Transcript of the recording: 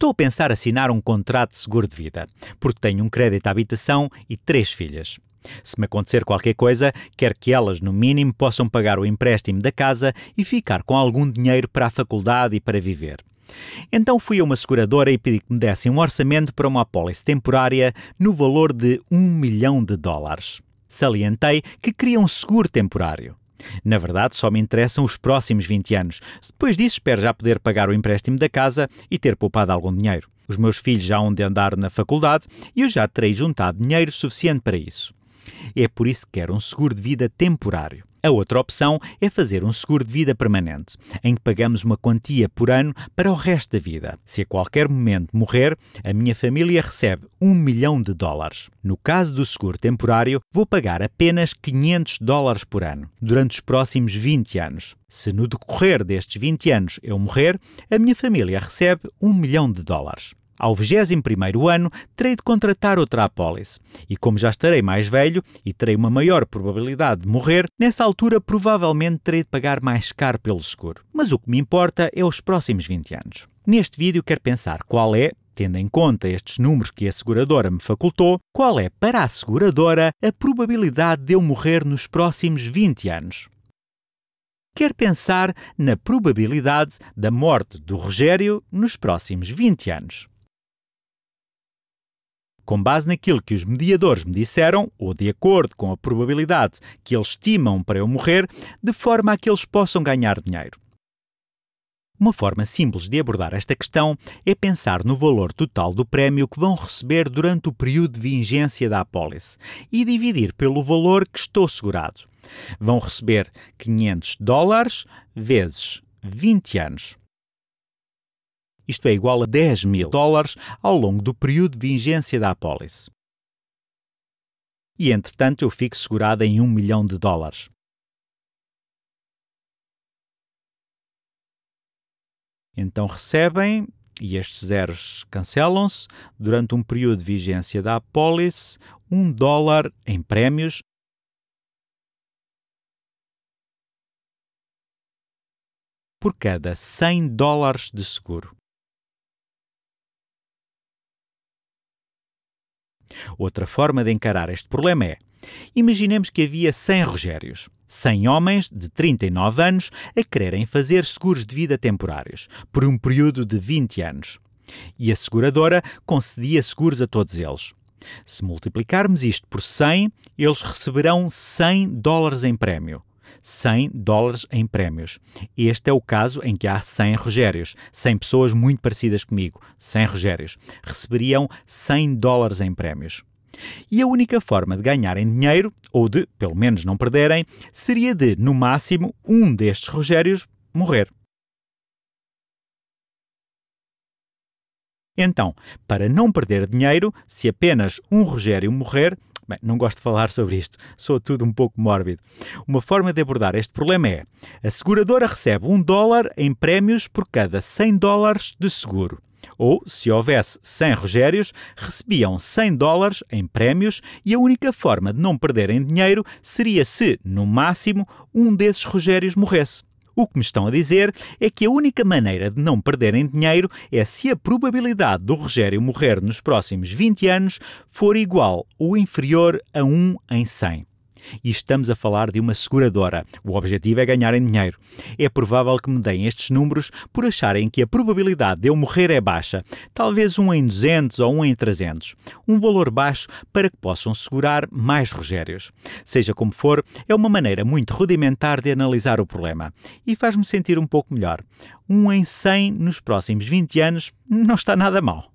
Estou a pensar assinar um contrato de seguro de vida, porque tenho um crédito à habitação e três filhas. Se me acontecer qualquer coisa, quero que elas, no mínimo, possam pagar o empréstimo da casa e ficar com algum dinheiro para a faculdade e para viver. Então fui a uma seguradora e pedi que me dessem um orçamento para uma apólice temporária no valor de um milhão de dólares. Salientei que queria um seguro temporário. Na verdade, só me interessam os próximos 20 anos. Depois disso, espero já poder pagar o empréstimo da casa e ter poupado algum dinheiro. Os meus filhos já hão de andar na faculdade e eu já terei juntado dinheiro suficiente para isso. É por isso que quero um seguro de vida temporário. A outra opção é fazer um seguro de vida permanente, em que pagamos uma quantia por ano para o resto da vida. Se a qualquer momento morrer, a minha família recebe um milhão de dólares. No caso do seguro temporário, vou pagar apenas 500 dólares por ano, durante os próximos 20 anos. Se no decorrer destes 20 anos eu morrer, a minha família recebe um milhão de dólares. Ao 21º ano, terei de contratar outra apólice. E como já estarei mais velho e terei uma maior probabilidade de morrer, nessa altura provavelmente terei de pagar mais caro pelo seguro. Mas o que me importa é os próximos 20 anos. Neste vídeo quero pensar qual é, tendo em conta estes números que a seguradora me facultou, qual é para a seguradora a probabilidade de eu morrer nos próximos 20 anos. Quer pensar na probabilidade da morte do Rogério nos próximos 20 anos com base naquilo que os mediadores me disseram, ou de acordo com a probabilidade que eles estimam para eu morrer, de forma a que eles possam ganhar dinheiro. Uma forma simples de abordar esta questão é pensar no valor total do prémio que vão receber durante o período de vigência da apólice e dividir pelo valor que estou segurado. Vão receber 500 dólares vezes 20 anos isto é igual a 10 mil dólares ao longo do período de vigência da apólice. E entretanto eu fico segurado em 1 milhão de dólares. Então recebem, e estes zeros cancelam-se, durante um período de vigência da apólice, 1 dólar em prémios por cada 100 dólares de seguro. Outra forma de encarar este problema é: imaginemos que havia 100 Rogérios, 100 homens de 39 anos a quererem fazer seguros de vida temporários, por um período de 20 anos. E a seguradora concedia seguros a todos eles. Se multiplicarmos isto por 100, eles receberão 100 dólares em prémio. 100 dólares em prémios. Este é o caso em que há 100 Rogérios, 100 pessoas muito parecidas comigo, 100 Rogérios, receberiam 100 dólares em prémios. E a única forma de ganharem dinheiro, ou de, pelo menos, não perderem, seria de, no máximo, um destes Rogérios morrer. Então, para não perder dinheiro, se apenas um Rogério morrer, Bem, não gosto de falar sobre isto, sou tudo um pouco mórbido. Uma forma de abordar este problema é: a seguradora recebe um dólar em prémios por cada 100 dólares de seguro. Ou, se houvesse 100 Rogérios, recebiam 100 dólares em prémios e a única forma de não perderem dinheiro seria se, no máximo, um desses Rogérios morresse. O que me estão a dizer é que a única maneira de não perderem dinheiro é se a probabilidade do Rogério morrer nos próximos 20 anos for igual ou inferior a 1 em 100 e estamos a falar de uma seguradora. O objetivo é ganharem dinheiro. É provável que me deem estes números por acharem que a probabilidade de eu morrer é baixa, talvez 1 em 200 ou 1 em 300. Um valor baixo para que possam segurar mais Rogérios. Seja como for, é uma maneira muito rudimentar de analisar o problema e faz-me sentir um pouco melhor. 1 em 100 nos próximos 20 anos não está nada mal.